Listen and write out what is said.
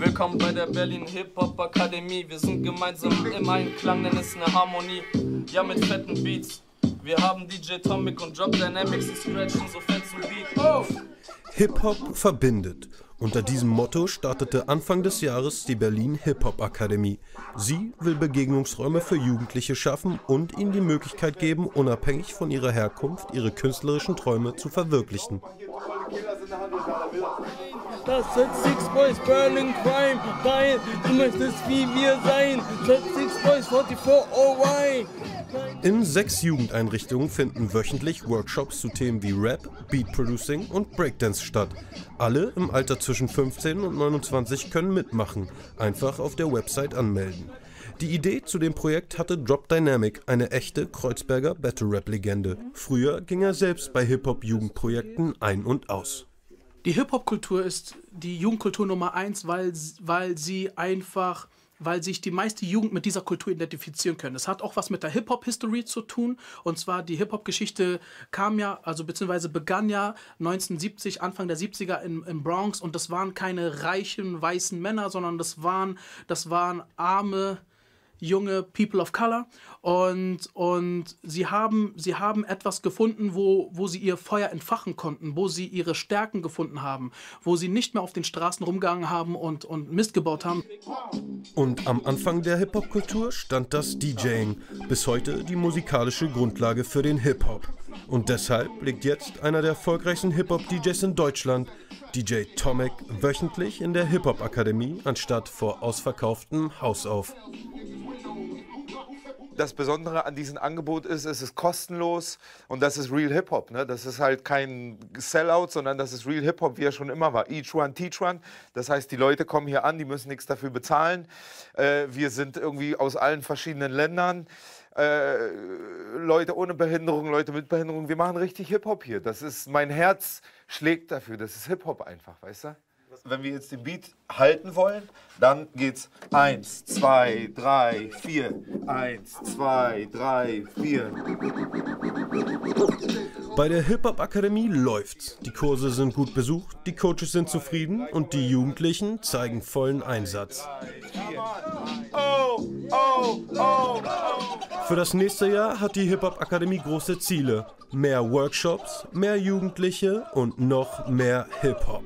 Willkommen bei der Berlin Hip-Hop Akademie. Wir sind gemeinsam im Einklang, denn es eine Harmonie. Ja, mit fetten Beats. Wir haben DJ Tomic und Drop Dynamics, die scratchen so fett zum Beat. Auf! Hip-Hop verbindet. Unter diesem Motto startete Anfang des Jahres die Berlin Hip-Hop Akademie. Sie will Begegnungsräume für Jugendliche schaffen und ihnen die Möglichkeit geben, unabhängig von ihrer Herkunft ihre künstlerischen Träume zu verwirklichen. Das sind Six Boys Berlin Crime, weil du möchtest wie wir sein. Das Six Boys 44, oh why? In sechs Jugendeinrichtungen finden wöchentlich Workshops zu Themen wie Rap, Beat Producing und Breakdance statt. Alle im Alter zwischen 15 und 29 können mitmachen. Einfach auf der Website anmelden. Die Idee zu dem Projekt hatte Drop Dynamic, eine echte Kreuzberger Battle Rap Legende. Früher ging er selbst bei Hip-Hop-Jugendprojekten ein und aus. Die Hip-Hop-Kultur ist die Jugendkultur Nummer eins, weil, weil sie einfach, weil sich die meiste Jugend mit dieser Kultur identifizieren können. Es hat auch was mit der Hip-Hop-History zu tun. Und zwar die Hip-Hop-Geschichte kam ja, also beziehungsweise begann ja 1970, Anfang der 70er in, in Bronx. Und das waren keine reichen weißen Männer, sondern das waren, das waren arme, junge People of Color und, und sie, haben, sie haben etwas gefunden, wo, wo sie ihr Feuer entfachen konnten, wo sie ihre Stärken gefunden haben, wo sie nicht mehr auf den Straßen rumgegangen haben und, und Mist gebaut haben. Und am Anfang der Hip-Hop-Kultur stand das DJing, bis heute die musikalische Grundlage für den Hip-Hop. Und deshalb legt jetzt einer der erfolgreichsten Hip-Hop-DJs in Deutschland, DJ Tomek, wöchentlich in der Hip-Hop-Akademie anstatt vor ausverkauftem Haus auf das Besondere an diesem Angebot ist, es ist kostenlos und das ist Real Hip-Hop. Ne? Das ist halt kein Sellout, sondern das ist Real Hip-Hop, wie er schon immer war. Each one, teach one. Das heißt, die Leute kommen hier an, die müssen nichts dafür bezahlen. Äh, wir sind irgendwie aus allen verschiedenen Ländern. Äh, Leute ohne Behinderung, Leute mit Behinderung. Wir machen richtig Hip-Hop hier. Das ist, mein Herz schlägt dafür. Das ist Hip-Hop einfach, weißt du? Wenn wir jetzt den Beat halten wollen, dann geht's 1, 2, 3, 4. 1, 2, 3, 4. Bei der Hip-Hop-Akademie läuft's. Die Kurse sind gut besucht, die Coaches sind zufrieden und die Jugendlichen zeigen vollen Einsatz. Für das nächste Jahr hat die Hip-Hop-Akademie große Ziele. Mehr Workshops, mehr Jugendliche und noch mehr Hip-Hop.